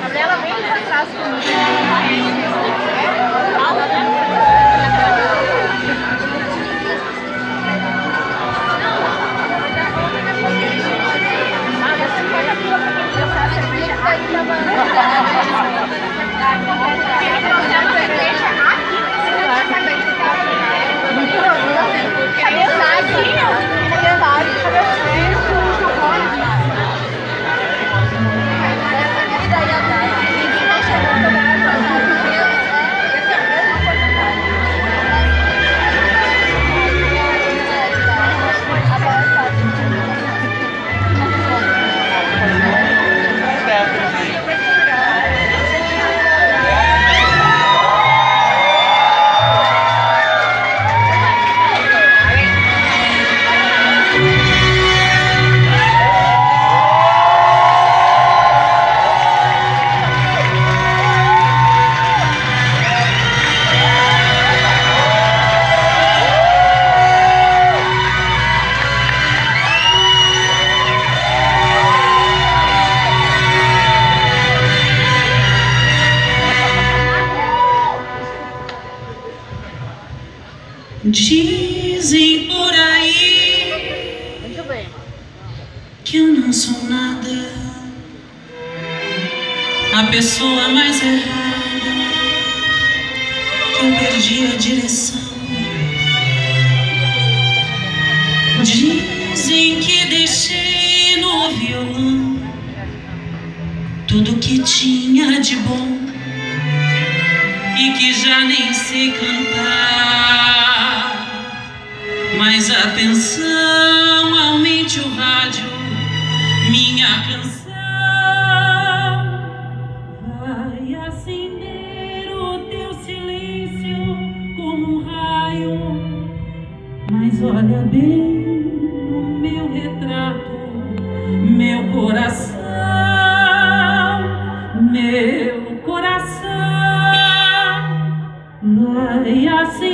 Gabriela ali atrás comigo. Dizem por aí Muito bem. que eu não sou nada, a pessoa mais errada, que eu perdi a direção. Dizem que deixei no violão tudo que tinha de bom e que já nem sei cantar. Mas olha bem no meu retrato, meu coração, meu coração vai assim.